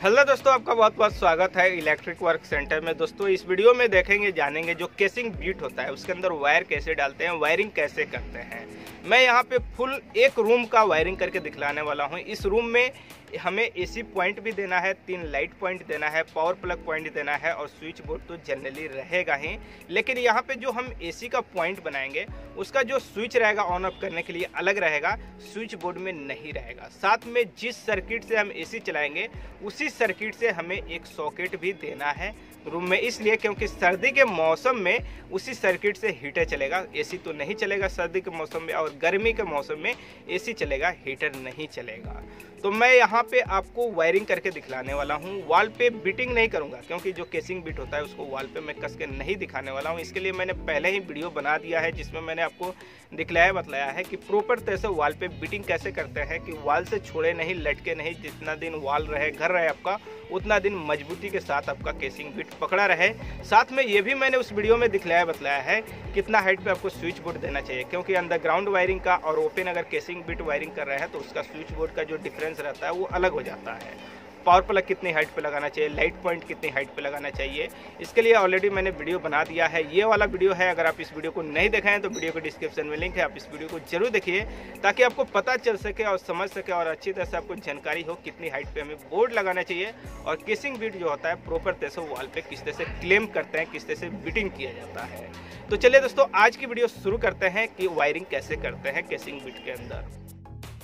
Hello दोस्तों, आपका बहुत बहुत स्वागत है इलेक्ट्रिक वर्क सेंटर में। दोस्तों, इस वीडियो में देखेंगे, जानेंगे जो केसिंग बीट होता है, उसके अंदर वायर कैसे डालते हैं वायरिंग कैसे करते हैं। मैं यहाँ पे फुल एक रूम का वायरिंग करके दिखलाने वाला हूँ। इस रूम में हमें एसी पॉइंट भी देना है, तीन लाइट पॉइंट देना है, पावर प्लग पॉइंट देना है और स्विच बोर्ड तो जनरली रहेगा ही। लेकिन यहाँ पे जो हम एसी का पॉइंट बनाएँगे, उसका जो स्विच रहेगा ऑन ऑफ़ करने के लिए अलग रहेगा, स्विच बोर्ड में नहीं रहेगा। साथ में जिस सर्किट से हम एसी चलाएँगे, उसी सर्किट से हमें एक सॉकेट भी देना है। रूम में। इसलिए क्योंकि सर्दी के मौसम में उसी सर्किट से हीटर चलेगा। एसी तो नहीं चलेगा सर्दी के मौसम में और गर्मी के मौसम में एसी चलेगा हीटर नहीं चलेगा। तो मैं यहाँ पे आपको वायरिंग करके दिखलाने वाला हूँ। वॉल पे बिटिंग नहीं करूँगा, क्योंकि जो केसिंग बिट होता है उसको वॉल पे मैं कस के नहीं दिखाने वाला हूँ। इसके लिए मैंने पहले ही वीडियो बना दिया है, जिसमें मैंने आपको दिखलाया बतलाया है कि प्रॉपर तरह से वॉल पे बिटिंग कैसे करते हैं कि वॉल से छोड़े नहीं, लटके नहीं, जितना दिन वॉल रहे, घर रहे आपका, उतना दिन मजबूती के साथ आपका केसिंग बिट पकड़ा रहे। साथ में ये भी मैंने उस वीडियो में दिखलाया बतलाया है, कितना हाइट पे आपको स्विच बोर्ड देना चाहिए, क्योंकि अंडरग्राउंड वायरिंग का और ओपन अगर केसिंग बिट वायरिंग कर रहे हैं तो उसका स्विच बोर्ड का जो डिफरेंस रहता है, वो अलग हो जाता है। पावर प्लग कितनी हाइट पे लगाना चाहिए लाइट पॉइंट कितनी हाइट पे लगाना चाहिए, इसके लिए ऑलरेडी मैंने वीडियो बना दिया है। ये वाला वीडियो है, अगर आप इस वीडियो को नहीं देखें हैं तो वीडियो के डिस्क्रिप्शन में लिंक है, आप इस वीडियो को ज़रूर देखिए, ताकि आपको पता चल सके और समझ सके और अच्छी तरह से आपको जानकारी हो कितनी हाइट पर हमें बोर्ड लगाना चाहिए और किसिंग बीट जो होता है प्रॉपर तरह से वॉल पर किस तरह से क्लेम करते हैं, किस तरह से बिटिंग किया जाता है। तो चलिए दोस्तों, आज की वीडियो शुरू करते हैं कि वायरिंग कैसे करते हैं केसिंग बीट के अंदर।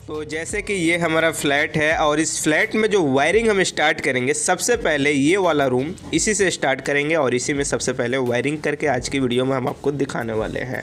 तो जैसे कि ये हमारा फ्लैट है और इस फ्लैट में जो वायरिंग हम स्टार्ट करेंगे, सबसे पहले ये वाला रूम इसी से स्टार्ट करेंगे और इसी में सबसे पहले वायरिंग करके आज की वीडियो में हम आपको दिखाने वाले हैं।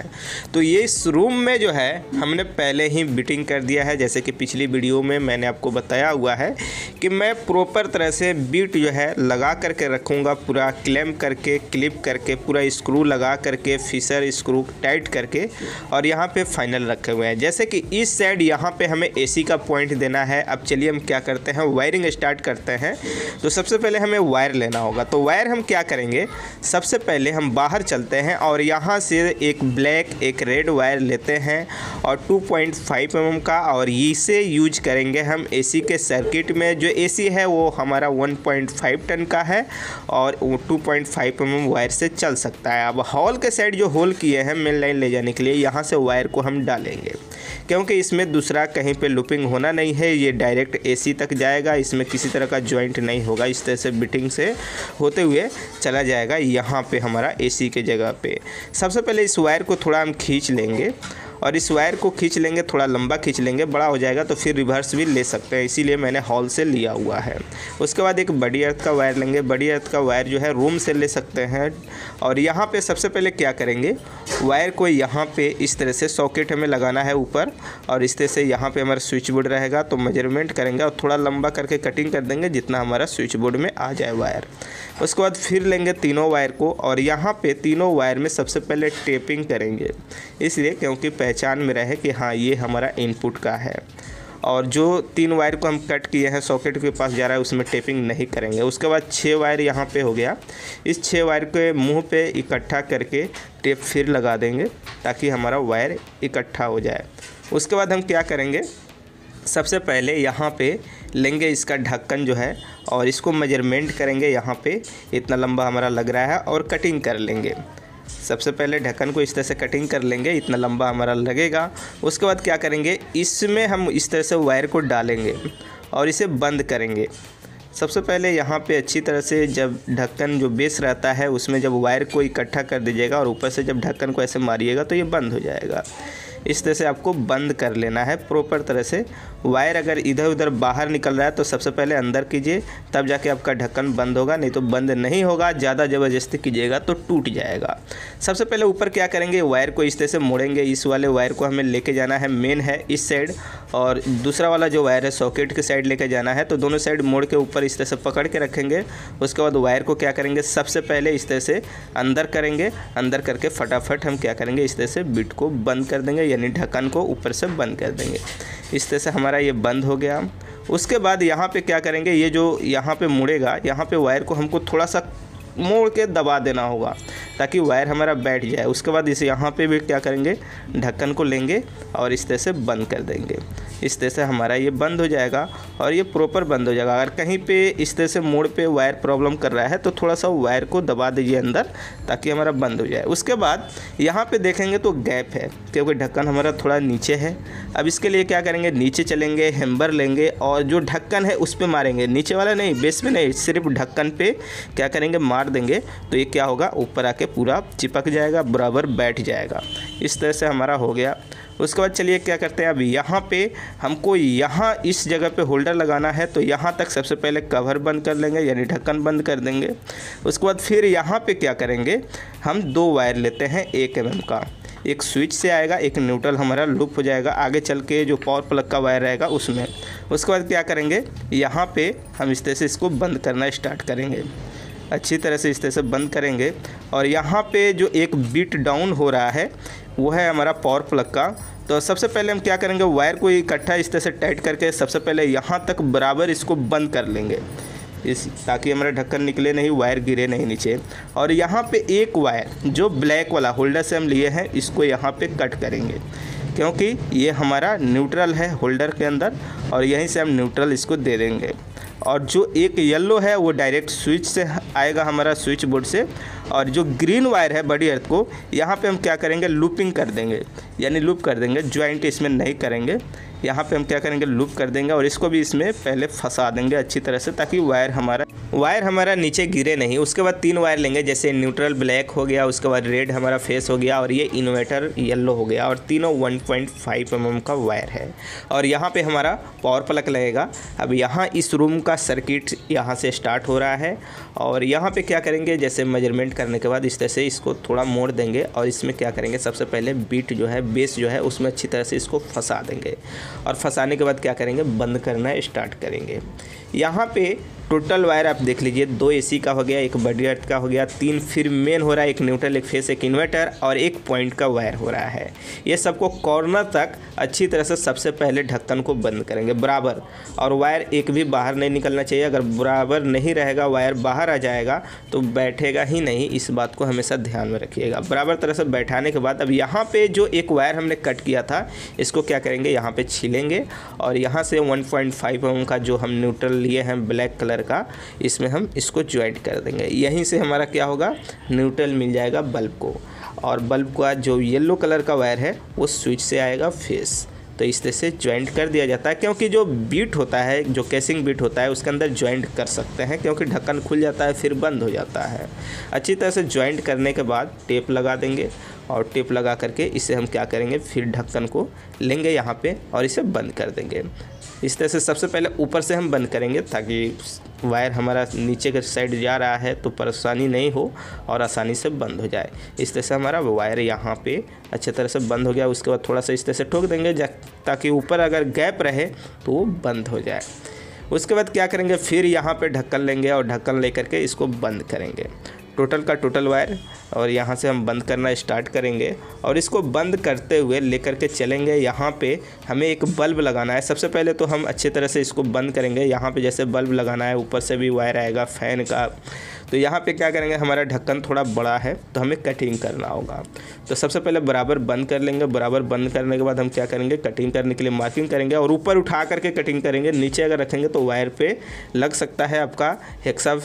तो ये इस रूम में जो है, हमने पहले ही बिटिंग कर दिया है। जैसे कि पिछली वीडियो में मैंने आपको बताया हुआ है कि मैं प्रॉपर तरह से बीट जो है लगा करके रखूँगा, पूरा क्लेम करके, क्लिप करके, पूरा स्क्रू लगा करके फिसर स्क्रू टाइट करके और यहाँ पर फाइनल रखे हुए हैं। जैसे कि इस साइड यहाँ पर हमें एसी का पॉइंट देना है। अब चलिए हम क्या करते हैं? वायरिंग स्टार्ट करते हैं। तो सबसे पहले हमें वायर लेना होगा। तो वायर हम क्या करेंगे? सबसे पहले हम बाहर चलते हैं और यहाँ से एक ब्लैक एक रेड वायर लेते हैं और 2.5 पॉइंट mm का और इसे यूज़ करेंगे हम एसी के सर्किट में। जो एसी है, वो हमारा 1.5 टन का है और 2.5 पॉइंट mm वायर से चल सकता है। अब हॉल के साइड जो होल किए हैं मेन लाइन ले जाने के लिए, यहाँ से वायर को हम डालेंगे। क्योंकि इसमें दूसरा कहीं पे लुपिंग होना नहीं है, ये डायरेक्ट एसी तक जाएगा, इसमें किसी तरह का ज्वाइंट नहीं होगा, इस तरह से बिटिंग से होते हुए चला जाएगा, यहाँ पे हमारा एसी के जगह पे। सबसे पहले इस वायर को थोड़ा हम खींच लेंगे। और इस वायर को खींच लेंगे, थोड़ा लंबा खींच लेंगे, बड़ा हो जाएगा तो फिर रिवर्स भी ले सकते हैं। इसीलिए मैंने हॉल से लिया हुआ है। उसके बाद एक बड़ी अर्थ का वायर लेंगे। बड़ी अर्थ का वायर जो है, रूम से ले सकते हैं। और यहाँ पर सबसे पहले क्या करेंगे? वायर को यहाँ पर इस तरह से सॉकेट हमें लगाना है ऊपर। और इस तरह से यहाँ पर हमारा स्विच बोर्ड रहेगा तो मेज़रमेंट करेंगे और थोड़ा लंबा करके कटिंग कर देंगे जितना हमारा स्विच बोर्ड में आ जाए वायर। उसके बाद फिर लेंगे तीनों वायर को। और यहाँ पे तीनों वायर में सबसे पहले टेपिंग करेंगे। इसलिए क्योंकि पहचान में रहे कि हाँ ये हमारा इनपुट का है। और जो तीन वायर को हम कट किए हैं सॉकेट के पास जा रहा है, उसमें टेपिंग नहीं करेंगे। उसके बाद छः वायर यहाँ पे हो गया। इस छः वायर के मुँह पे इकट्ठा करके टेप फिर लगा देंगे, ताकि हमारा वायर इकट्ठा हो जाए। उसके बाद हम क्या करेंगे? सबसे पहले यहाँ पे लेंगे इसका ढक्कन जो है, और इसको मेज़रमेंट करेंगे। यहाँ पे इतना लंबा हमारा लग रहा है, और कटिंग कर लेंगे। सबसे पहले ढक्कन को इस तरह से कटिंग कर लेंगे, इतना लंबा हमारा लगेगा। उसके बाद क्या करेंगे, इसमें हम इस तरह से वायर को डालेंगे और इसे बंद करेंगे। सबसे पहले यहाँ पे अच्छी तरह से जब ढक्कन जो बेस रहता है, उसमें जब वायर को इकट्ठा कर दीजिएगा और ऊपर से जब ढक्कन को ऐसे मारिएगा तो ये बंद हो जाएगा। इस तरह से आपको बंद कर लेना है प्रॉपर तरह से। वायर अगर इधर उधर बाहर निकल रहा है तो सबसे पहले अंदर कीजिए, तब जाके आपका ढक्कन बंद होगा, नहीं तो बंद नहीं होगा, ज़्यादा ज़बरदस्ती कीजिएगा तो टूट जाएगा। सबसे पहले ऊपर क्या करेंगे वायर को इस तरह से मोड़ेंगे, इस वाले वायर को हमें लेके जाना है मेन है इस साइड और दूसरा वाला जो वायर है सॉकेट के साइड लेके जाना है तो दोनों साइड मोड़ के ऊपर इस तरह से पकड़ के रखेंगे। उसके बाद वायर को क्या करेंगे, सबसे पहले इस तरह से अंदर करेंगे, अंदर करके फटाफट हम क्या करेंगे, इस तरह से बिट को बंद कर देंगे यानी ढक्कन को ऊपर से बंद कर देंगे। इस तरह से हमारा ये बंद हो गया। उसके बाद यहाँ पे क्या करेंगे, ये जो यहाँ पे मुड़ेगा, यहाँ पे वायर को हमको थोड़ा सा मोड़ के दबा देना होगा, ताकि वायर हमारा बैठ जाए। उसके बाद इसे यहाँ पे भी क्या करेंगे, ढक्कन को लेंगे और इस तरह से बंद कर देंगे। इस तरह से हमारा ये बंद हो जाएगा और ये प्रॉपर बंद हो जाएगा। अगर कहीं पे इस तरह से मोड़ पे वायर प्रॉब्लम कर रहा है तो थोड़ा सा वायर को दबा दीजिए अंदर, ताकि हमारा बंद हो जाए। उसके बाद यहाँ पे देखेंगे तो गैप है, क्योंकि ढक्कन हमारा थोड़ा नीचे है। अब इसके लिए क्या करेंगे? नीचे चलेंगे हेम्बर लेंगे और जो ढक्कन है उस पर मारेंगे। नीचे वाला नहीं बेस में नहीं, सिर्फ़ ढक्कन पे क्या करेंगे? मार देंगे। तो ये क्या होगा? ऊपर आके पूरा चिपक जाएगा, बराबर बैठ जाएगा। इस तरह से हमारा हो गया। उसके बाद चलिए क्या करते हैं, अब यहाँ पे हमको यहाँ इस जगह पे होल्डर लगाना है तो यहाँ तक सबसे पहले कवर बंद कर लेंगे, यानी ढक्कन बंद कर देंगे। उसके बाद फिर यहाँ पे क्या करेंगे, हम दो वायर लेते हैं एक एम का। एक स्विच से आएगा, एक न्यूट्रल हमारा लूप हो जाएगा, आगे चल के जो पावर प्लग का वायर रहेगा उसमें। उसके बाद क्या करेंगे, यहाँ पे हम इस तरह से इसको बंद करना स्टार्ट करेंगे। अच्छी तरह से इस तरह से बंद करेंगे। और यहाँ पे जो एक बीट डाउन हो रहा है, वो है हमारा पावर प्लग का। तो सबसे पहले हम क्या करेंगे वायर को इकट्ठा इस तरह से टाइट करके सबसे पहले यहाँ तक बराबर इसको बंद कर लेंगे। इस, ताकि हमारा ढक्कन निकले नहीं वायर गिरे नहीं नीचे। और यहाँ पे एक वायर जो ब्लैक वाला होल्डर से हम लिए हैं, इसको यहाँ पे कट करेंगे। क्योंकि ये हमारा न्यूट्रल है होल्डर के अंदर और यहीं से हम न्यूट्रल इसको दे देंगे। और जो एक येल्लो है, वो डायरेक्ट स्विच से आएगा हमारा स्विच बोर्ड से। और जो ग्रीन वायर है बड़ी अर्थ को, यहाँ पे हम क्या करेंगे? लूपिंग कर देंगे। यानी लूप कर देंगे, ज्वाइंट इसमें नहीं करेंगे। यहाँ पे हम क्या करेंगे? लूप कर देंगे और इसको भी इसमें पहले फंसा देंगे अच्छी तरह से, ताकि वायर हमारा वायर हमारा नीचे गिरे नहीं। उसके बाद तीन वायर लेंगे, जैसे न्यूट्रल ब्लैक हो गया, उसके बाद रेड हमारा फेस हो गया, और ये इन्वर्टर येलो हो गया, और तीनों 1.5 पॉइंट mm का वायर है। और यहाँ पे हमारा पावर प्लग लगेगा। अब यहाँ इस रूम का सर्किट यहाँ से स्टार्ट हो रहा है। और यहाँ पर क्या करेंगे? जैसे मेज़रमेंट करने के बाद इस तरह से इसको थोड़ा मोड़ देंगे और इसमें क्या करेंगे, सबसे पहले बीट जो है बेस जो है, उसमें अच्छी तरह से इसको फंसा देंगे। और फंसाने के बाद क्या करेंगे, बंद करना स्टार्ट करेंगे। यहाँ पे टोटल वायर आप देख लीजिए, दो एसी का हो गया, एक बडी अर्थ का हो गया, तीन फिर मेन हो रहा है, एक न्यूट्रल एक फेस एक इन्वर्टर और एक पॉइंट का वायर हो रहा है। ये सबको कॉर्नर तक अच्छी तरह से सबसे पहले ढक्कन को बंद करेंगे, बराबर। और वायर एक भी बाहर नहीं निकलना चाहिए, अगर बराबर नहीं रहेगा, वायर बाहर आ जाएगा तो बैठेगा ही नहीं, इस बात को हमेशा ध्यान में रखिएगा। बराबर तरह से बैठाने के बाद अब यहाँ पर जो एक वायर हमने कट किया था, इसको क्या करेंगे, यहाँ पर छीलेंगे और यहाँ से वन पॉइंट का जो हम न्यूट्रल लिए हैं ब्लैक कलर का, इसमें हम इसको ज्वाइंट कर देंगे। यहीं से हमारा क्या होगा? न्यूट्रल मिल जाएगा बल्ब को। और बल्ब का जो येलो कलर का वायर है, वो स्विच से आएगा फेस तो इस तरह से ज्वाइंट कर दिया जाता है, क्योंकि जो बीट होता है, जो कैसिंग बीट होता है, उसके अंदर ज्वाइंट कर सकते हैं, क्योंकि ढक्कन खुल जाता है, फिर बंद हो जाता है। अच्छी तरह से ज्वाइंट करने के बाद टेप लगा देंगे और टेप लगा करके इसे हम क्या करेंगे? फिर ढक्कन को लेंगे यहाँ पे और इसे बंद कर देंगे। इस तरह से सबसे पहले ऊपर से हम बंद करेंगे ताकि वायर हमारा नीचे के साइड जा रहा है तो परेशानी नहीं हो और आसानी से बंद हो जाए। इस तरह से हमारा वायर यहाँ पे अच्छे तरह से बंद हो गया। उसके बाद थोड़ा सा इस तरह से ठोक देंगे ताकि ऊपर अगर गैप रहे तो वो बंद हो जाए। उसके बाद क्या करेंगे? फिर यहाँ पे ढक्कन लेंगे और ढक्कन लेकर के इसको बंद करेंगे। टोटल का टोटल वायर और यहाँ से हम बंद करना स्टार्ट करेंगे और इसको बंद करते हुए लेकर के चलेंगे। यहाँ पे हमें एक बल्ब लगाना है। सबसे पहले तो हम अच्छे तरह से इसको बंद करेंगे। यहाँ पे जैसे बल्ब लगाना है, ऊपर से भी वायर आएगा, फ़ैन का। तो यहाँ पे क्या करेंगे, हमारा ढक्कन थोड़ा बड़ा है तो हमें कटिंग करना होगा। तो सबसे पहले बराबर बंद कर लेंगे। बराबर बंद करने के बाद हम क्या करेंगे, कटिंग करने के लिए मार्किंग करेंगे और ऊपर उठा करके कटिंग करेंगे। नीचे अगर रखेंगे तो वायर पे लग सकता है आपका हेक्सा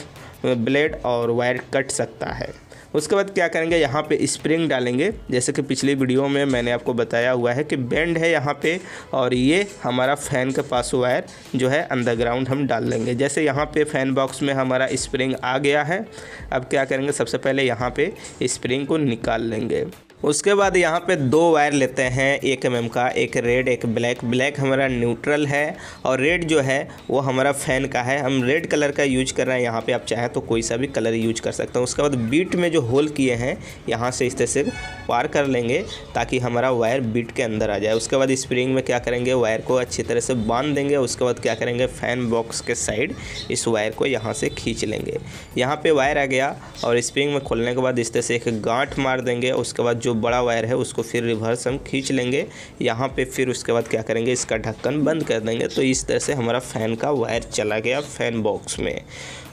ब्लेड और वायर कट सकता है। उसके बाद क्या करेंगे, यहाँ पे स्प्रिंग डालेंगे। जैसे कि पिछली वीडियो में मैंने आपको बताया हुआ है कि बेंड है यहाँ पे और ये हमारा फ़ैन के पास वायर जो है अंडरग्राउंड हम डाल लेंगे। जैसे यहाँ पे फ़ैन बॉक्स में हमारा स्प्रिंग आ गया है, अब क्या करेंगे, सबसे पहले यहाँ पे स्प्रिंग को निकाल लेंगे। उसके बाद यहाँ पे दो वायर लेते हैं, एक एम का, एक रेड एक ब्लैक ब्लैक हमारा न्यूट्रल है और रेड जो है, वो हमारा फ़ैन का है. हम रेड कलर का यूज़ कर रहे हैं यहाँ पे, आप चाहें तो कोई सा भी कलर यूज़ कर सकते हैं. उसके बाद बीट में जो होल किए हैं, यहाँ से इस तरह से पार कर लेंगे ताकि हमारा वायर बीट के अंदर आ जाए. उसके बाद स्प्रिंग में क्या करेंगे? वायर को अच्छी तरह से बाँध देंगे. उसके बाद क्या करेंगे? फ़ैन बॉक्स के साइड इस वायर को यहाँ से खींच लेंगे. यहाँ पर वायर आ गया और स्प्रिंग में खोलने के बाद इस तरह से एक गांठ मार देंगे. उसके बाद जो बड़ा वायर है उसको फिर रिवर्स हम खींच लेंगे। यहाँ पे फिर उसके बाद क्या करेंगे? इसका ढक्कन बंद कर देंगे। तो इस तरह से हमारा फ़ैन का वायर चला गया फ़ैन बॉक्स में।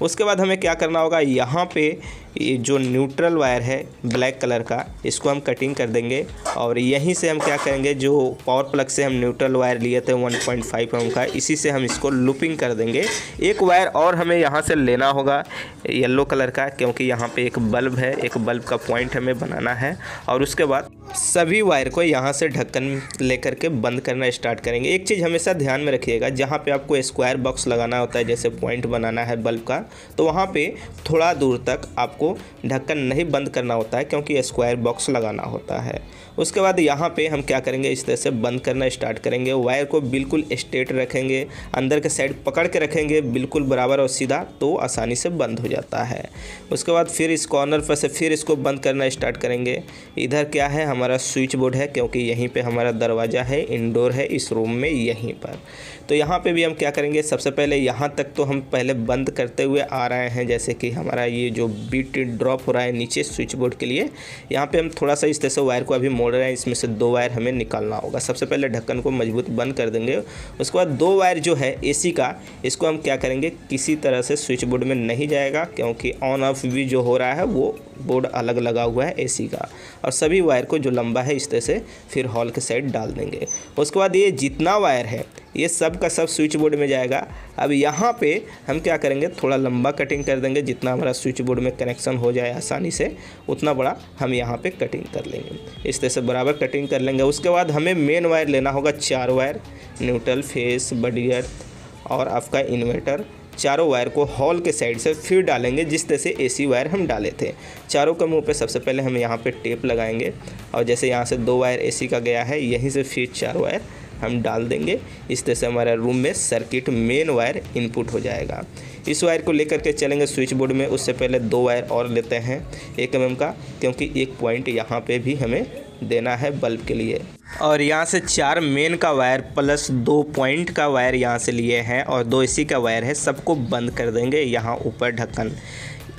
उसके बाद हमें क्या करना होगा? यहाँ पे ये जो न्यूट्रल वायर है ब्लैक कलर का, इसको हम कटिंग कर देंगे और यहीं से हम क्या करेंगे, जो पावर प्लग से हम न्यूट्रल वायर लिए थे 1.5 पॉइंट का, इसी से हम इसको लूपिंग कर देंगे। एक वायर और हमें यहाँ से लेना होगा येलो कलर का, क्योंकि यहाँ पे एक बल्ब है, एक बल्ब का पॉइंट हमें बनाना है और उसके बाद सभी वायर को यहाँ से ढक्कन लेकर के बंद करना स्टार्ट करेंगे। एक चीज़ हमेशा ध्यान में रखिएगा, जहाँ पे आपको स्क्वायर बॉक्स लगाना होता है, जैसे पॉइंट बनाना है बल्ब का तो वहाँ पे थोड़ा दूर तक आपको ढक्कन नहीं बंद करना होता है, क्योंकि स्क्वायर बॉक्स लगाना होता है। उसके बाद यहाँ पे हम क्या करेंगे, इस तरह से बंद करना स्टार्ट करेंगे। वायर को बिल्कुल स्ट्रेट रखेंगे, अंदर के साइड पकड़ के रखेंगे, बिल्कुल बराबर और सीधा तो आसानी से बंद हो जाता है। उसके बाद फिर इस कॉर्नर पर से फिर इसको बंद करना स्टार्ट करेंगे। इधर क्या है, हमारा स्विच बोर्ड है, क्योंकि यहीं पर हमारा दरवाज़ा है इनडोर है, इस रूम में यहीं पर। तो यहाँ पे भी हम क्या करेंगे, सबसे पहले यहाँ तक तो हम पहले बंद करते हुए आ रहे हैं, जैसे कि हमारा ये जो बीट ड्रॉप हो रहा है नीचे स्विच बोर्ड के लिए, यहाँ पे हम थोड़ा सा इस तरह से वायर को अभी मोड़ रहे हैं, इसमें से दो वायर हमें निकालना होगा। सबसे पहले ढक्कन को मज़बूत बंद कर देंगे, उसके बाद दो वायर जो है एसी का, इसको हम क्या करेंगे, किसी तरह से स्विच बोर्ड में नहीं जाएगा, क्योंकि ऑन ऑफ़ भी जो हो रहा है, वो बोर्ड अलग लगा हुआ है एसी का, और सभी वायर को जो लंबा है, इस तरह से फिर हॉल के साइड डाल देंगे। उसके बाद ये जितना वायर है ये सब का सब स्विच बोर्ड में जाएगा। अब यहाँ पे हम क्या करेंगे? थोड़ा लंबा कटिंग कर देंगे। जितना हमारा स्विच बोर्ड में कनेक्शन हो जाए आसानी से, उतना बड़ा हम यहाँ पे कटिंग कर लेंगे। इस तरह से बराबर कटिंग कर लेंगे। उसके बाद हमें मेन वायर लेना होगा चार wire neutral phase body earth और आपका इन्वर्टर चारों वायर को हॉल के साइड से फिर डालेंगे, जिस तरह से एसी वायर हम डाले थे। चारों के मुँह पे सबसे पहले हम यहाँ पे टेप लगाएँगे और जैसे यहाँ से दो वायर एसी का गया है, यहीं से फिर चार वायर हम डाल देंगे। इस तरह से हमारा रूम में सर्किट मेन वायर इनपुट हो जाएगा। इस वायर को लेकर के चलेंगे स्विच बोर्ड में। उससे पहले दो वायर और लेते हैं एक एम का, क्योंकि एक पॉइंट यहाँ पे भी हमें देना है बल्ब के लिए। और यहाँ से चार मेन का वायर प्लस दो पॉइंट का वायर यहाँ से लिए हैं और दो इसी का वायर है। सबको बंद कर देंगे यहाँ ऊपर ढक्कन।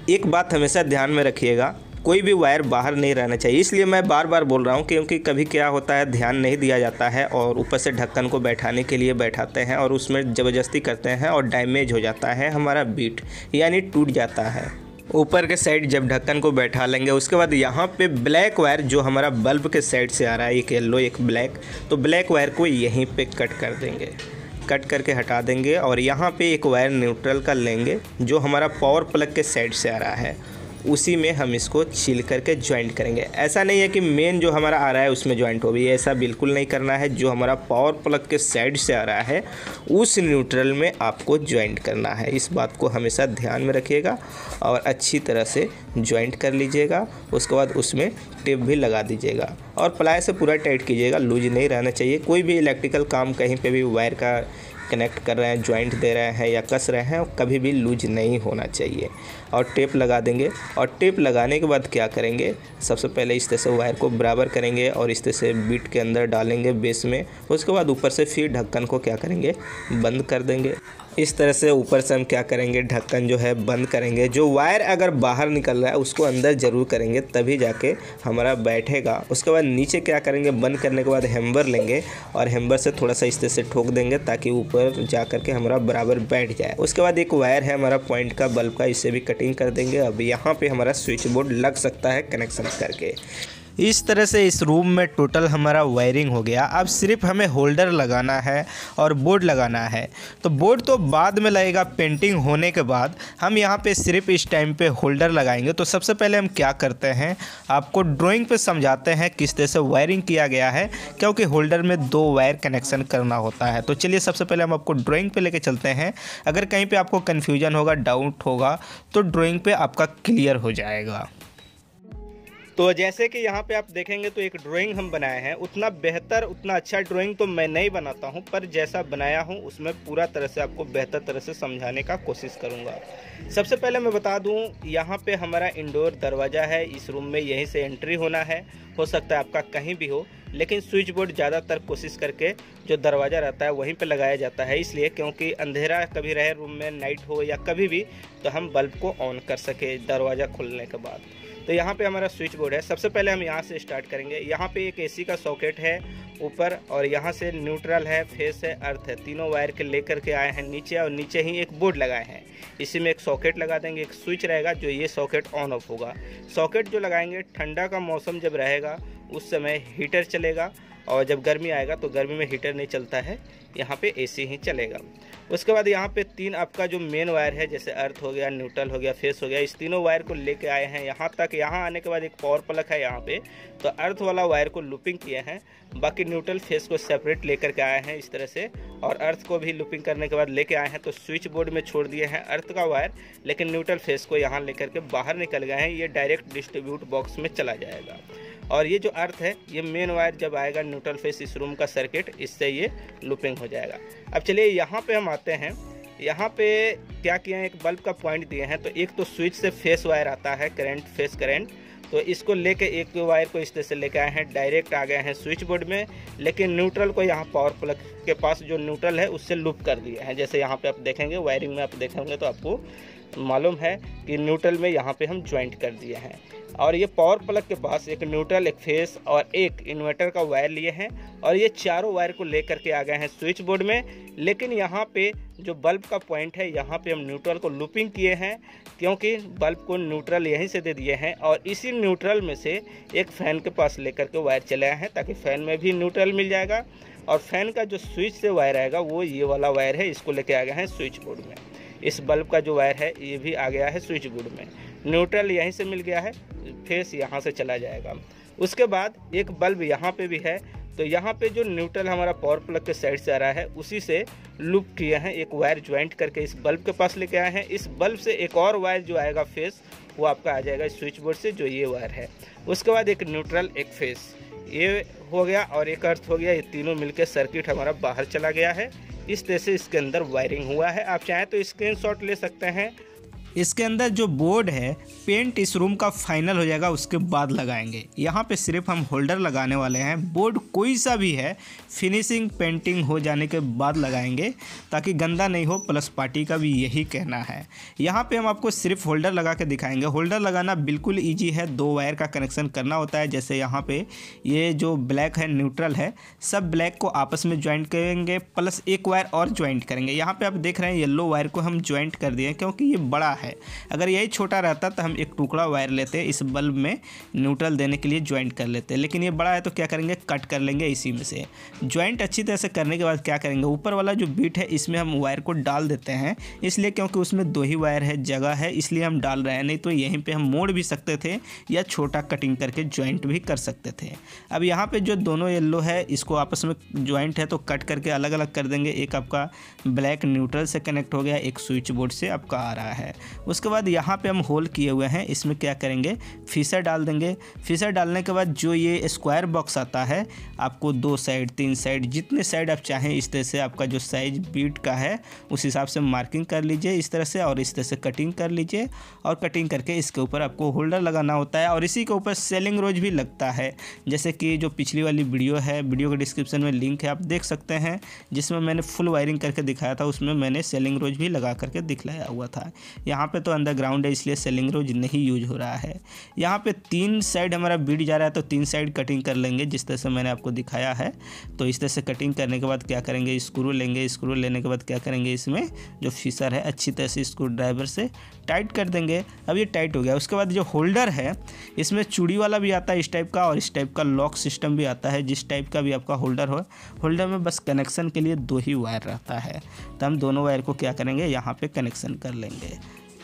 एक बात हमेशा ध्यान में रखिएगा कोई भी वायर बाहर नहीं रहना चाहिए। इसलिए मैं बार बार बोल रहा हूँ क्योंकि कभी क्या होता है, ध्यान नहीं दिया जाता है और ऊपर से ढक्कन को बैठाने के लिए बैठाते हैं और उसमें ज़बरदस्ती करते हैं और डैमेज हो जाता है, हमारा बीट यानी टूट जाता है। ऊपर के साइड जब ढक्कन को बैठा लेंगे, उसके बाद यहाँ पे ब्लैक वायर जो हमारा बल्ब के साइड से आ रहा है, एक येल्लो एक ब्लैक तो ब्लैक वायर को यहीं पे कट कर देंगे। कट करके हटा देंगे और यहाँ पे एक वायर न्यूट्रल का लेंगे जो हमारा पावर प्लग के साइड से आ रहा है। उसी में हम इसको छील करके ज्वाइंट करेंगे। ऐसा नहीं है कि मेन जो हमारा आ रहा है उसमें ज्वाइंट हो भी ऐसा बिल्कुल नहीं करना है। जो हमारा पावर प्लग के साइड से आ रहा है, उस न्यूट्रल में आपको ज्वाइंट करना है। इस बात को हमेशा ध्यान में रखिएगा और अच्छी तरह से ज्वाइंट कर लीजिएगा। उसके बाद उसमें टेप भी लगा दीजिएगा। और प्लाई से पूरा टाइट कीजिएगा, लूज नहीं रहना चाहिए। कोई भी इलेक्ट्रिकल काम कहीं पर भी वायर का कनेक्ट कर रहे हैं ज्वाइंट दे रहे हैं या कस रहे हैं, कभी भी लूज नहीं होना चाहिए। और टेप लगा देंगे। और टेप लगाने के बाद क्या करेंगे? सबसे पहले इस तरह से वायर को बराबर करेंगे और इस तरह से बीट के अंदर डालेंगे बेस में। उसके बाद ऊपर से फिर ढक्कन को क्या करेंगे? बंद कर देंगे। इस तरह से ऊपर से हम क्या करेंगे? ढक्कन जो है बंद करेंगे। जो वायर अगर बाहर निकल रहा है, उसको अंदर ज़रूर करेंगे, तभी जाके हमारा बैठेगा। उसके बाद नीचे क्या करेंगे? बंद करने के बाद हेम्बर लेंगे और हेम्बर से थोड़ा सा इस तरह से ठोक देंगे ताकि ऊपर जा कर के हमारा बराबर बैठ जाए। उसके बाद एक वायर है हमारा पॉइंट का बल्ब का इससे भी कटिंग कर देंगे। अब यहाँ पर हमारा स्विच बोर्ड लग सकता है कनेक्शन करके। इस तरह से इस रूम में टोटल हमारा वायरिंग हो गया। अब सिर्फ़ हमें होल्डर लगाना है और बोर्ड लगाना है। तो बोर्ड तो बाद में लगेगा, पेंटिंग होने के बाद। हम यहाँ पे सिर्फ़ इस टाइम पे होल्डर लगाएँगे। तो सबसे पहले हम क्या करते हैं? आपको ड्राइंग पे समझाते हैं किस तरह से वायरिंग किया गया है, क्योंकि होल्डर में दो वायर कनेक्शन करना होता है। तो चलिए सबसे पहले हम आपको ड्राइंग पर लेके चलते हैं। अगर कहीं पर आपको कन्फ्यूज़न होगा, डाउट होगा तो ड्राइंग पर आपका क्लियर हो जाएगा। तो जैसे कि यहाँ पे आप देखेंगे तो एक ड्राइंग हम बनाए हैं। उतना बेहतर, उतना अच्छा ड्राइंग तो मैं नहीं बनाता हूँ, पर जैसा बनाया हूँ, उसमें पूरा तरह से आपको बेहतर तरह से समझाने का कोशिश करूँगा। सबसे पहले मैं बता दूँ, यहाँ पे हमारा इंडोर दरवाज़ा है। इस रूम में यहीं से एंट्री होना है। हो सकता है आपका कहीं भी हो, लेकिन स्विच बोर्ड ज़्यादातर कोशिश करके जो दरवाज़ा रहता है, वहीं पे लगाया जाता है। इसलिए क्योंकि अंधेरा कभी रहे रूम में नाइट हो या कभी भी तो हम बल्ब को ऑन कर सके दरवाज़ा खुलने के बाद। तो यहाँ पे हमारा स्विच बोर्ड है। सबसे पहले हम यहाँ से स्टार्ट करेंगे। यहाँ पे एक एसी का सॉकेट है ऊपर और यहाँ से न्यूट्रल है फेस है अर्थ है। तीनों वायर के लेकर के आए हैं नीचे और नीचे ही एक बोर्ड लगाए हैं। इसी में एक सॉकेट लगा देंगे, एक स्विच रहेगा जो ये सॉकेट ऑन ऑफ़ होगा। सॉकेट जो लगाएँगे, ठंडा का मौसम जब रहेगा, उस समय हीटर चलेगा और जब गर्मी आएगा तो गर्मी में हीटर नहीं चलता है, यहाँ पे एसी ही चलेगा। उसके बाद यहाँ पे तीन आपका जो मेन वायर है, जैसे अर्थ हो गया न्यूट्रल हो गया फेस हो गया, इस तीनों वायर को लेके आए हैं। यहाँ तक, यहाँ आने के बाद एक पावर प्लग है यहाँ पे। तो अर्थ वाला वायर को लुपिंग किए हैं। बाकी न्यूट्रल फेस को सेपरेट लेकर के आए हैं इस तरह से। और अर्थ को भी लुपिंग करने के बाद लेके आए हैं। तो स्विच बोर्ड में छोड़ दिए हैं अर्थ का वायर लेकिन न्यूट्रल फेस को यहाँ लेकर के बाहर निकल गए हैं। ये डायरेक्ट डिस्ट्रीब्यूट बॉक्स में चला जाएगा। और ये जो अर्थ है, ये मेन वायर जब आएगा न्यूट्रल फेस इस रूम का सर्किट इससे ये लुपिंग हो जाएगा। अब चलिए यहाँ पे हम आते हैं। यहाँ पे क्या किया है? एक बल्ब का पॉइंट दिए हैं। तो एक तो स्विच से फेस वायर आता है करंट फेस करंट तो इसको लेके एक वायर को इस तरह से लेके आए हैं। डायरेक्ट आ गए हैं स्विच बोर्ड में, लेकिन न्यूट्रल को यहाँ पावर प्लग के पास जो न्यूट्रल है, उससे लूप कर दिए हैं। जैसे यहाँ पे आप देखेंगे वायरिंग में आप देखेंगे तो आपको मालूम है कि न्यूट्रल में यहाँ पे हम ज्वाइंट कर दिए हैं। और ये पावर प्लग के पास एक न्यूट्रल, एक फेस और एक इन्वर्टर का वायर लिए हैं। और ये चारों वायर को लेकर के आ गए हैं स्विच बोर्ड में। लेकिन यहाँ पे जो बल्ब का पॉइंट है, यहाँ पे हम न्यूट्रल को लूपिंग किए हैं क्योंकि बल्ब को न्यूट्रल यहीं से दे दिए हैं और इसी न्यूट्रल में से एक फ़ैन के पास लेकर के वायर चले आए हैं ताकि फ़ैन में भी न्यूट्रल मिल जाएगा। और फ़ैन का जो स्विच से वायर आएगा, वो ये वाला वायर है, इसको लेके आ गए हैं स्विच बोर्ड में। इस बल्ब का जो वायर है, ये भी आ गया है स्विच बोर्ड में। न्यूट्रल यहीं से मिल गया है, फेस यहाँ से चला जाएगा। उसके बाद एक बल्ब यहाँ पे भी है तो यहाँ पे जो न्यूट्रल हमारा पावर प्लग के साइड से आ रहा है, उसी से लूप किए हैं, एक वायर ज्वाइंट करके इस बल्ब के पास लेके आए हैं। इस बल्ब से एक और वायर जो आएगा फेस, वो आपका आ जाएगा स्विच बोर्ड से, जो ये वायर है। उसके बाद एक न्यूट्रल, एक फेस। ये हो गया और एक अर्थ हो गया, ये तीनों मिलकर सर्किट हमारा बाहर चला गया है। इस तरह से इसके अंदर वायरिंग हुआ है। आप चाहें तो स्क्रीन ले सकते हैं। इसके अंदर जो बोर्ड है पेंट इस रूम का फाइनल हो जाएगा, उसके बाद लगाएँगे। यहाँ पे सिर्फ़ हम होल्डर लगाने वाले हैं। बोर्ड कोई सा भी है फिनिशिंग पेंटिंग हो जाने के बाद लगाएँगे, ताकि गंदा नहीं हो प्लस पार्टी का भी यही कहना है। यहाँ पे हम आपको सिर्फ़ होल्डर लगा के दिखाएँगे। होल्डर लगाना बिल्कुल ईजी है। दो वायर का कनेक्शन करना होता है। जैसे यहाँ पे ये जो ब्लैक है न्यूट्रल है, सब ब्लैक को आपस में ज्वाइंट करेंगे प्लस एक वायर और ज्वाइंट करेंगे। यहाँ पे आप देख रहे हैं येल्लो वायर को हम ज्वाइंट कर दिए क्योंकि ये बड़ा है। अगर यही छोटा रहता तो हम एक टुकड़ा वायर लेते, इस बल्ब में न्यूट्रल देने के लिए ज्वाइंट कर लेते। लेकिन ये बड़ा है तो क्या करेंगे? कट कर लेंगे इसी में से। ज्वाइंट अच्छी तरह से करने के बाद क्या करेंगे? ऊपर वाला जो बीट है, इसमें हम वायर को डाल देते हैं। इसलिए क्योंकि उसमें दो ही वायर है, जगह है, इसलिए हम डाल रहे हैं। नहीं तो यहीं पर हम मोड़ भी सकते थे या छोटा कटिंग करके ज्वाइंट भी कर सकते थे। अब यहाँ पर जो दोनों येल्लो है, इसको आपस में ज्वाइंट है तो कट करके अलग अलग कर देंगे। एक आपका ब्लैक न्यूट्रल से कनेक्ट हो गया, एक स्विच बोर्ड से आपका आ रहा है। उसके बाद यहाँ पे हम होल किए हुए हैं। इसमें क्या करेंगे? फीसर डाल देंगे। फीसर डालने के बाद जो ये स्क्वायर बॉक्स आता है, आपको दो साइड, तीन साइड, जितने साइड आप चाहें, इस तरह से आपका जो साइज़ बीट का है, उस हिसाब से मार्किंग कर लीजिए इस तरह से और इस तरह से कटिंग कर लीजिए और कटिंग करके इसके ऊपर आपको होल्डर लगाना होता है और इसी के ऊपर सेलिंग रोज भी लगता है। जैसे कि जो पिछली वाली वीडियो है, वीडियो के डिस्क्रिप्शन में लिंक है, आप देख सकते हैं, जिसमें मैंने फुल वायरिंग करके दिखाया था, उसमें मैंने सेलिंग रोज भी लगा करके दिखलाया हुआ था। यहाँ पे तो अंदर ग्राउंड है, इसलिए सेलिंग रोज नहीं यूज़ हो रहा है। यहाँ पे तीन साइड हमारा बीट जा रहा है तो तीन साइड कटिंग कर लेंगे, जिस तरह से मैंने आपको दिखाया है। तो इस तरह से कटिंग करने के बाद क्या करेंगे स्क्रू लेंगे स्क्रू लेने के बाद क्या करेंगे इसमें, जो फीसर है, अच्छी तरह से स्क्रू ड्राइवर से टाइट कर देंगे। अब ये टाइट हो गया, उसके बाद जो होल्डर है, इसमें चूड़ी वाला भी आता है इस टाइप का, और इस टाइप का लॉक सिस्टम भी आता है, जिस टाइप का भी आपका होल्डर हो। होल्डर में बस कनेक्शन के लिए दो ही वायर रहता है। तो हम दोनों वायर को क्या करेंगे, यहाँ पे कनेक्शन कर लेंगे।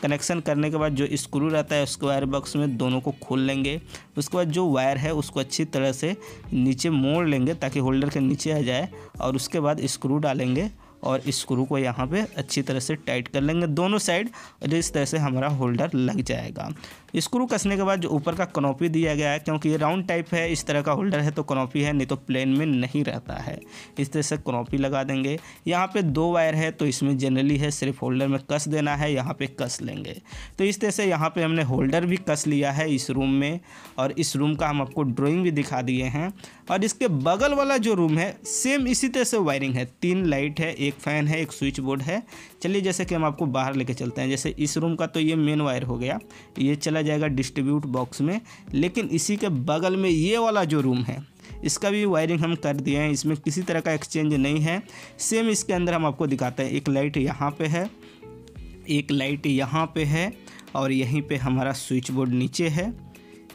कनेक्शन करने के बाद जो स्क्रू रहता है उसको वायर बॉक्स में दोनों को खोल लेंगे। उसके बाद जो वायर है उसको अच्छी तरह से नीचे मोड़ लेंगे ताकि होल्डर के नीचे आ जाए और उसके बाद स्क्रू डालेंगे और स्क्रू को यहाँ पे अच्छी तरह से टाइट कर लेंगे दोनों साइड और इस तरह से हमारा होल्डर लग जाएगा। स्क्रू कसने के बाद जो ऊपर का कनोपी दिया गया है, क्योंकि ये राउंड टाइप है, इस तरह का होल्डर है तो कनोपी है, नहीं तो प्लेन में नहीं रहता है। इस तरह से कनोपी लगा देंगे। यहाँ पे दो वायर है तो इसमें जनरली है, सिर्फ़ होल्डर में कस देना है, यहाँ पे कस लेंगे। तो इस तरह से यहाँ पे हमने होल्डर भी कस लिया है इस रूम में, और इस रूम का हम आपको ड्रॉइंग भी दिखा दिए हैं। और इसके बगल वाला जो रूम है सेम इसी तरह से वायरिंग है। तीन लाइट है, एक फ़ैन है, एक स्विच बोर्ड है। चलिए जैसे कि हम आपको बाहर लेके चलते हैं, जैसे इस रूम का तो ये मेन वायर हो गया, ये चला जाएगा डिस्ट्रीब्यूट बॉक्स में, लेकिन इसी के बगल में ये वाला जो रूम है, इसका भी वायरिंग हम कर दिए हैं, इसमें किसी तरह का एक्सचेंज नहीं है। सेम इसके अंदर हम आपको दिखाते हैं, एक लाइट यहाँ पे है, एक लाइट यहाँ पे है, और यहीं पे हमारा स्विच बोर्ड नीचे है,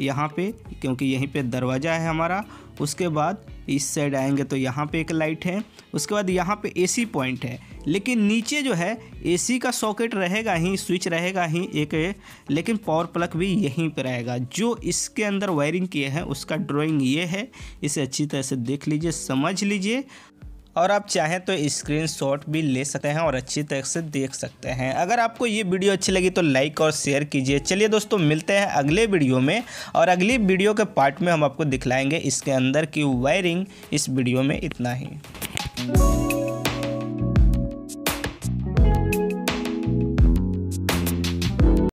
यहाँ पे, क्योंकि यहीं पे दरवाज़ा है हमारा उसके बाद इस साइड आएँगे तो यहाँ पे एक लाइट है, उसके बाद यहाँ पे एसी पॉइंट है। लेकिन नीचे जो है एसी का सॉकेट रहेगा ही स्विच रहेगा ही, एक लेकिन पावर प्लग भी यहीं पे रहेगा। जो इसके अंदर वायरिंग किए हैं, उसका ड्राइंग ये है, इसे अच्छी तरह से देख लीजिए, समझ लीजिए। और आप चाहें तो स्क्रीन शॉट भी ले सकते हैं और अच्छी तरह से देख सकते हैं। अगर आपको ये वीडियो अच्छी लगी तो लाइक और शेयर कीजिए। चलिए दोस्तों, मिलते हैं अगले वीडियो में और अगली वीडियो के पार्ट में हम आपको दिखलाएँगे। इसके अंदर की वायरिंग इस वीडियो में इतना ही।